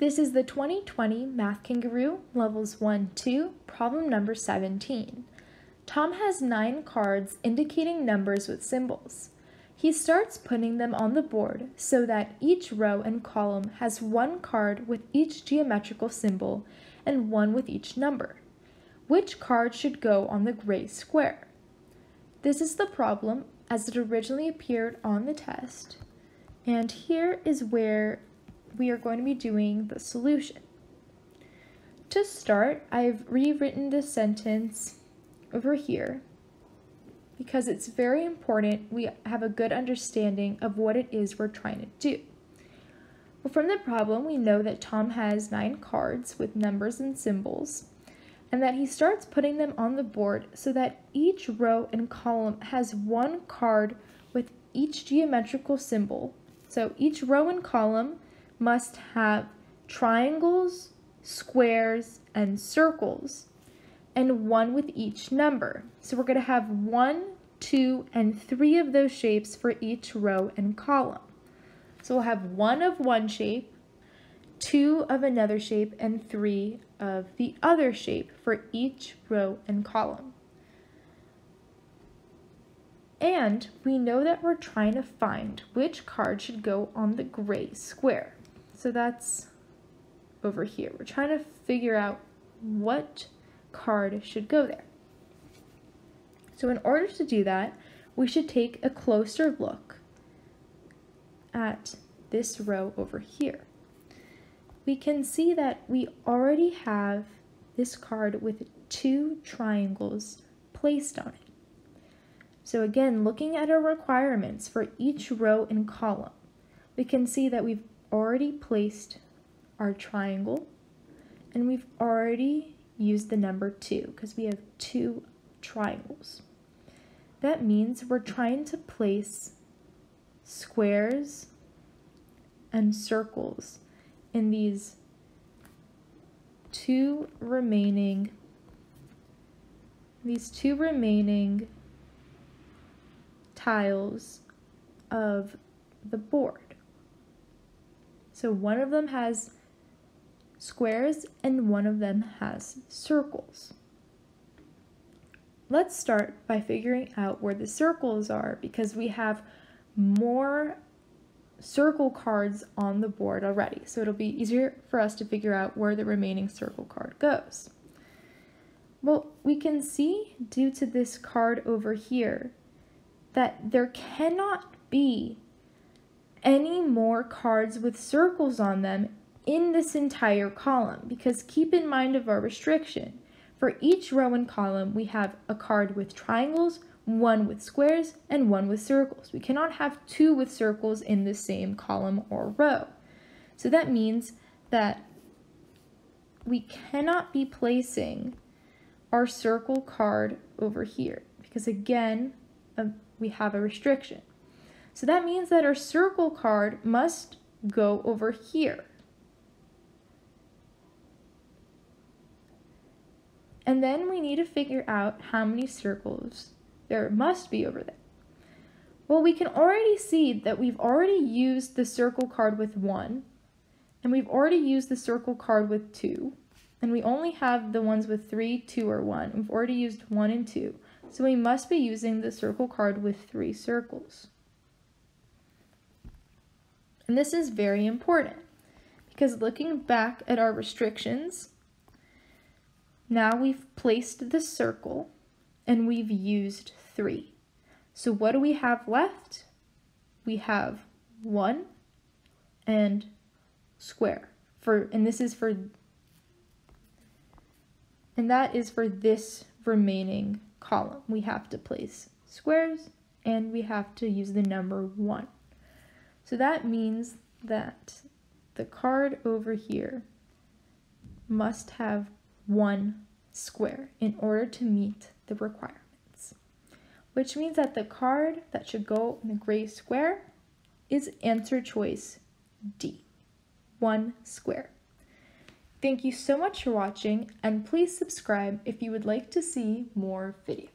This is the 2020 Math Kangaroo, Levels 1 2, problem number 17. Tom has nine cards indicating numbers with symbols. He starts putting them on the board so that each row and column has one card with each geometrical symbol and one with each number. Which card should go on the gray square? This is the problem as it originally appeared on the test. And here is where we are going to be doing the solution. To start, I've rewritten this sentence over here because it's very important we have a good understanding of what it is we're trying to do. Well, from the problem, we know that Tom has nine cards with numbers and symbols, and that he starts putting them on the board so that each row and column has one card with each geometrical symbol. So each row and column must have triangles, squares, and circles, and one with each number. So we're going to have one, two, and three of those shapes for each row and column. So we'll have one of one shape, two of another shape, and three of the other shape for each row and column. And we know that we're trying to find which card should go on the gray square. So that's over here. We're trying to figure out what card should go there. So in order to do that, we should take a closer look at this row over here. We can see that we already have this card with two triangles placed on it. So again, looking at our requirements for each row and column, we can see that we've already placed our triangle and we've already used the number 2 because we have two triangles. That means we're trying to place squares and circles in these two remaining these two remaining tiles of the board. So one of them has squares and one of them has circles. Let's start by figuring out where the circles are because we have more circle cards on the board already. So it'll be easier for us to figure out where the remaining circle card goes. Well, we can see due to this card over here that there cannot be any more cards with circles on them in this entire column because keep in mind of our restriction. For each row and column, we have a card with triangles, one with squares, and one with circles. We cannot have two with circles in the same column or row. So that means that we cannot be placing our circle card over here because again, uh, we have a restriction. So that means that our circle card must go over here. And then we need to figure out how many circles there must be over there. Well, we can already see that we've already used the circle card with one, and we've already used the circle card with two, and we only have the ones with three, two, or one. We've already used one and two, so we must be using the circle card with three circles. And this is very important because looking back at our restrictions, now we've placed the circle and we've used three. So what do we have left? We have one and square for, and this is for, and that is for this remaining column. We have to place squares and we have to use the number one. So that means that the card over here must have one square in order to meet the requirements. Which means that the card that should go in the gray square is answer choice D, one square. Thank you so much for watching and please subscribe if you would like to see more videos.